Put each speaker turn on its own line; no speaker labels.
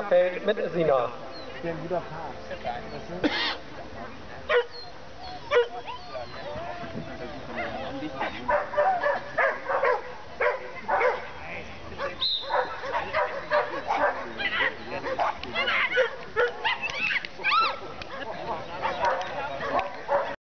Feld mit Sina.
Ein guter